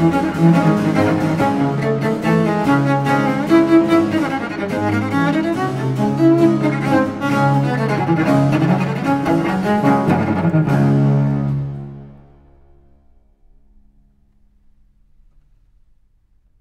Música